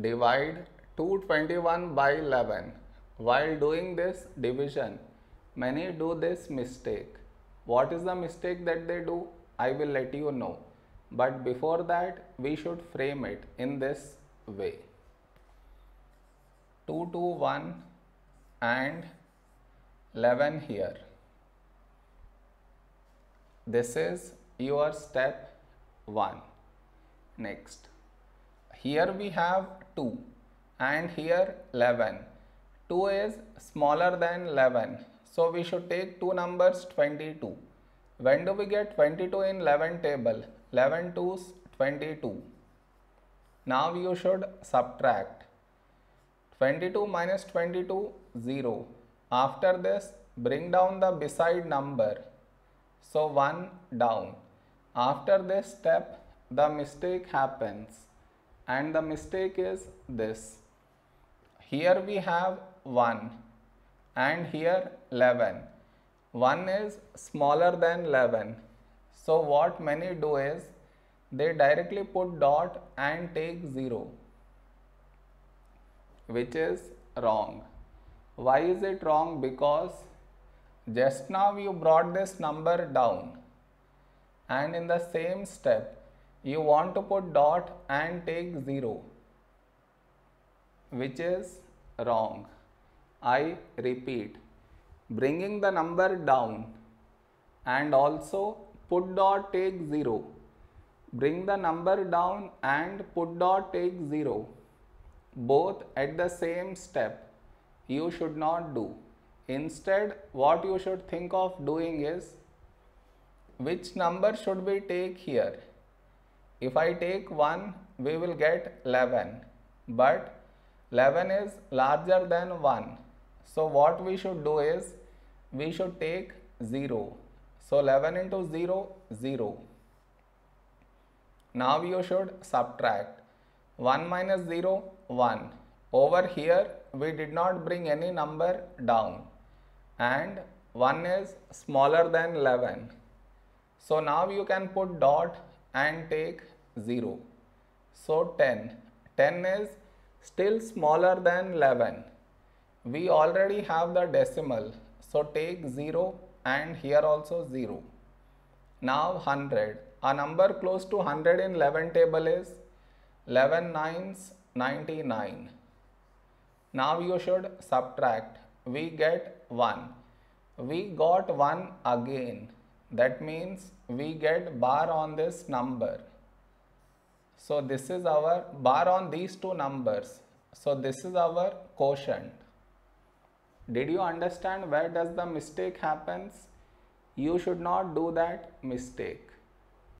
divide 221 by 11. While doing this division, many do this mistake. What is the mistake that they do? I will let you know. But before that, we should frame it in this way. 221 and 11 here. This is your step 1. Next, here we have 2 and here 11. 2 is smaller than 11. So we should take two numbers 22. When do we get 22 in 11 table? 11 2's 22. Now you should subtract. 22 minus 22 0. After this bring down the beside number. So 1 down. After this step the mistake happens and the mistake is this. Here we have 1 and here 11. 1 is smaller than 11. So what many do is they directly put dot and take 0 which is wrong. Why is it wrong? Because just now you brought this number down and in the same step you want to put dot and take 0 which is wrong. I repeat bringing the number down and also put dot take 0 bring the number down and put dot take 0 both at the same step. You should not do. Instead what you should think of doing is which number should we take here if I take 1 we will get 11 but 11 is larger than 1 so what we should do is we should take 0 so 11 into 0 0 now you should subtract. 1 minus 0 1 over here we did not bring any number down. And 1 is smaller than 11 so now you can put dot and take 0 so 10 10 is still smaller than 11 we already have the decimal so take 0 and here also 0 now 100 a number close to 100 in 11 table is 11 nines 99. Now you should subtract. We get 1. We got 1 again. That means we get bar on this number. So this is our bar on these two numbers. So this is our quotient. Did you understand where does the mistake happens? You should not do that mistake.